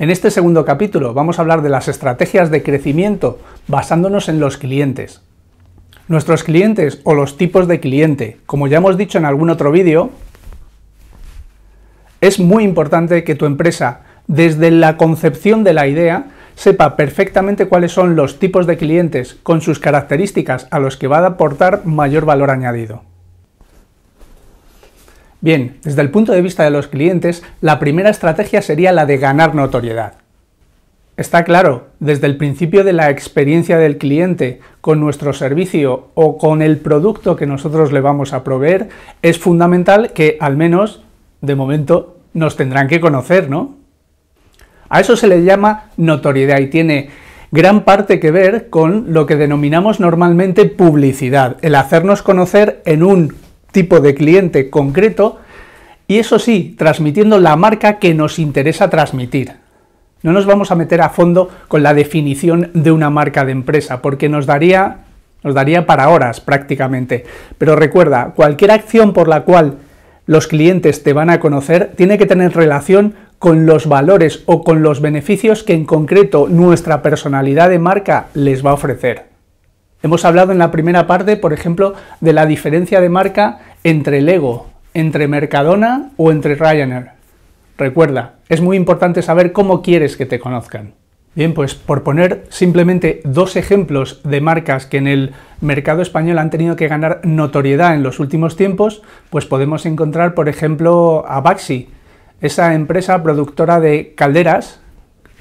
En este segundo capítulo vamos a hablar de las estrategias de crecimiento basándonos en los clientes. Nuestros clientes o los tipos de cliente, como ya hemos dicho en algún otro vídeo, es muy importante que tu empresa, desde la concepción de la idea, sepa perfectamente cuáles son los tipos de clientes con sus características a los que va a aportar mayor valor añadido. Bien, desde el punto de vista de los clientes, la primera estrategia sería la de ganar notoriedad. Está claro, desde el principio de la experiencia del cliente con nuestro servicio o con el producto que nosotros le vamos a proveer, es fundamental que al menos, de momento, nos tendrán que conocer, ¿no? A eso se le llama notoriedad y tiene gran parte que ver con lo que denominamos normalmente publicidad, el hacernos conocer en un tipo de cliente concreto y eso sí, transmitiendo la marca que nos interesa transmitir. No nos vamos a meter a fondo con la definición de una marca de empresa porque nos daría, nos daría para horas prácticamente. Pero recuerda, cualquier acción por la cual los clientes te van a conocer tiene que tener relación con los valores o con los beneficios que en concreto nuestra personalidad de marca les va a ofrecer. Hemos hablado en la primera parte, por ejemplo, de la diferencia de marca entre el ego, entre Mercadona o entre Ryanair. Recuerda, es muy importante saber cómo quieres que te conozcan. Bien, pues por poner simplemente dos ejemplos de marcas que en el mercado español han tenido que ganar notoriedad en los últimos tiempos, pues podemos encontrar, por ejemplo, a Baxi, esa empresa productora de calderas,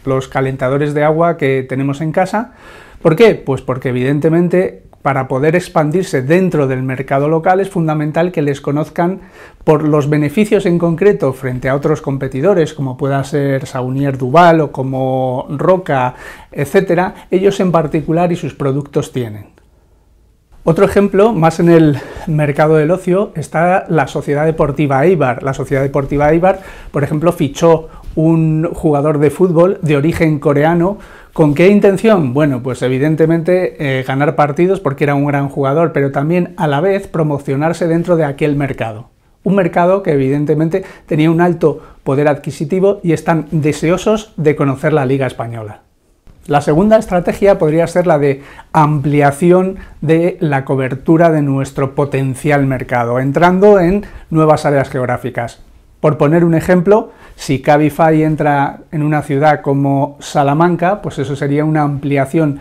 los calentadores de agua que tenemos en casa. ¿Por qué? Pues porque evidentemente para poder expandirse dentro del mercado local es fundamental que les conozcan por los beneficios en concreto frente a otros competidores, como pueda ser Saunier Duval o como Roca, etcétera, ellos en particular y sus productos tienen. Otro ejemplo, más en el mercado del ocio, está la Sociedad Deportiva Eibar. La Sociedad Deportiva Eibar, por ejemplo, fichó un jugador de fútbol de origen coreano. ¿Con qué intención? Bueno, pues evidentemente eh, ganar partidos porque era un gran jugador, pero también a la vez promocionarse dentro de aquel mercado. Un mercado que evidentemente tenía un alto poder adquisitivo y están deseosos de conocer la Liga Española. La segunda estrategia podría ser la de ampliación de la cobertura de nuestro potencial mercado, entrando en nuevas áreas geográficas. Por poner un ejemplo, si Cabify entra en una ciudad como Salamanca, pues eso sería una ampliación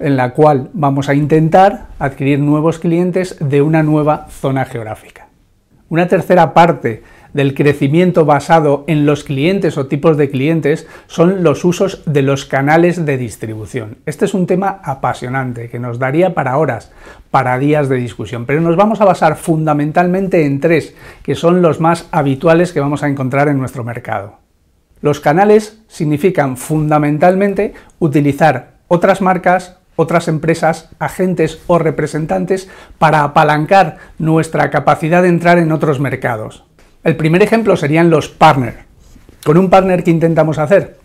en la cual vamos a intentar adquirir nuevos clientes de una nueva zona geográfica. Una tercera parte del crecimiento basado en los clientes o tipos de clientes son los usos de los canales de distribución. Este es un tema apasionante que nos daría para horas, para días de discusión, pero nos vamos a basar fundamentalmente en tres, que son los más habituales que vamos a encontrar en nuestro mercado. Los canales significan fundamentalmente utilizar otras marcas, otras empresas, agentes o representantes para apalancar nuestra capacidad de entrar en otros mercados. El primer ejemplo serían los partners. ¿Con un partner que intentamos hacer?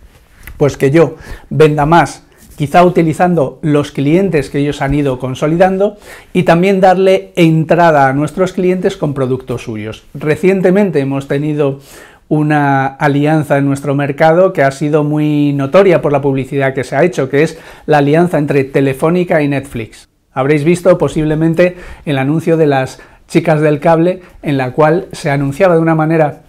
Pues que yo venda más, quizá utilizando los clientes que ellos han ido consolidando y también darle entrada a nuestros clientes con productos suyos. Recientemente hemos tenido una alianza en nuestro mercado que ha sido muy notoria por la publicidad que se ha hecho, que es la alianza entre Telefónica y Netflix. Habréis visto posiblemente el anuncio de las Chicas del Cable, en la cual se anunciaba de una manera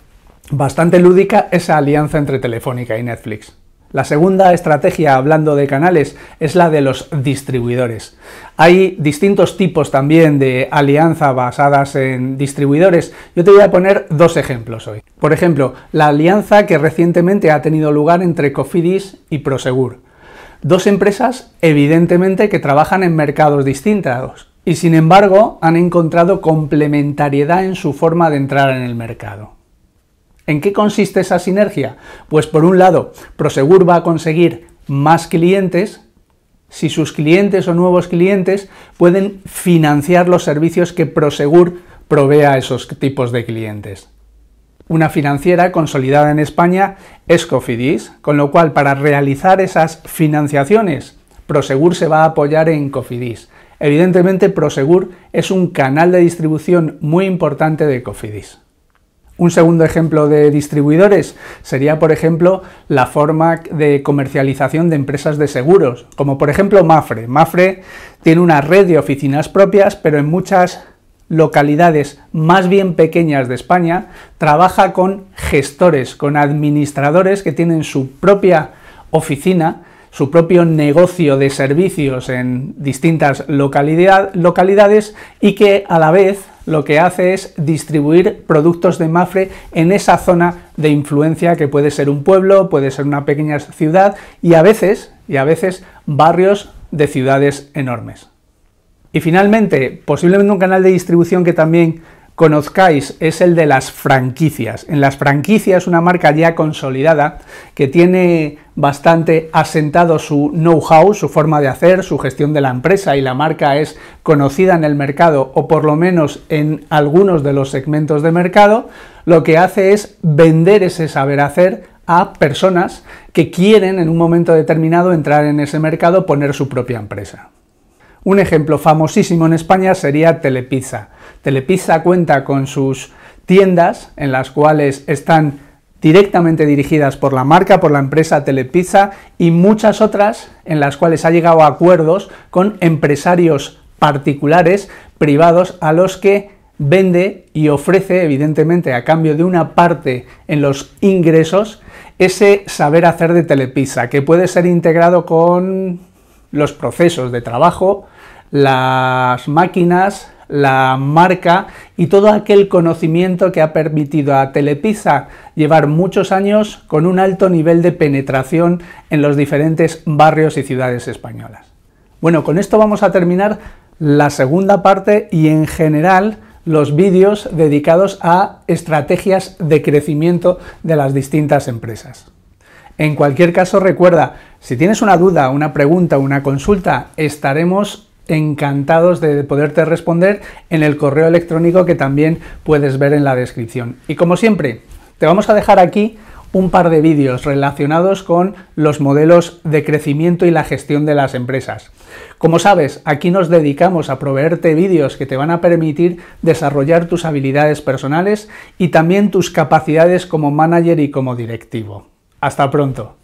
bastante lúdica esa alianza entre Telefónica y Netflix. La segunda estrategia, hablando de canales, es la de los distribuidores. Hay distintos tipos también de alianza basadas en distribuidores. Yo te voy a poner dos ejemplos hoy. Por ejemplo, la alianza que recientemente ha tenido lugar entre Cofidis y Prosegur. Dos empresas, evidentemente, que trabajan en mercados distintos y sin embargo han encontrado complementariedad en su forma de entrar en el mercado. ¿En qué consiste esa sinergia? Pues por un lado, Prosegur va a conseguir más clientes si sus clientes o nuevos clientes pueden financiar los servicios que Prosegur provee a esos tipos de clientes. Una financiera consolidada en España es Cofidis, con lo cual para realizar esas financiaciones, Prosegur se va a apoyar en Cofidis. Evidentemente, Prosegur es un canal de distribución muy importante de Cofidis. Un segundo ejemplo de distribuidores sería, por ejemplo, la forma de comercialización de empresas de seguros, como por ejemplo Mafre. Mafre tiene una red de oficinas propias, pero en muchas localidades más bien pequeñas de España trabaja con gestores, con administradores que tienen su propia oficina, su propio negocio de servicios en distintas localidades y que a la vez lo que hace es distribuir productos de Mafre en esa zona de influencia que puede ser un pueblo, puede ser una pequeña ciudad y a veces, y a veces barrios de ciudades enormes. Y finalmente, posiblemente un canal de distribución que también conozcáis es el de las franquicias. En las franquicias, una marca ya consolidada que tiene bastante asentado su know-how, su forma de hacer, su gestión de la empresa y la marca es conocida en el mercado o por lo menos en algunos de los segmentos de mercado, lo que hace es vender ese saber hacer a personas que quieren en un momento determinado entrar en ese mercado, poner su propia empresa. Un ejemplo famosísimo en España sería Telepizza. Telepizza cuenta con sus tiendas en las cuales están directamente dirigidas por la marca, por la empresa Telepizza y muchas otras en las cuales ha llegado a acuerdos con empresarios particulares, privados, a los que vende y ofrece, evidentemente, a cambio de una parte en los ingresos, ese saber hacer de Telepizza, que puede ser integrado con los procesos de trabajo, las máquinas, la marca y todo aquel conocimiento que ha permitido a Telepizza llevar muchos años con un alto nivel de penetración en los diferentes barrios y ciudades españolas. Bueno, con esto vamos a terminar la segunda parte y en general los vídeos dedicados a estrategias de crecimiento de las distintas empresas. En cualquier caso, recuerda, si tienes una duda, una pregunta, una consulta, estaremos encantados de poderte responder en el correo electrónico que también puedes ver en la descripción. Y como siempre, te vamos a dejar aquí un par de vídeos relacionados con los modelos de crecimiento y la gestión de las empresas. Como sabes, aquí nos dedicamos a proveerte vídeos que te van a permitir desarrollar tus habilidades personales y también tus capacidades como manager y como directivo. Hasta pronto.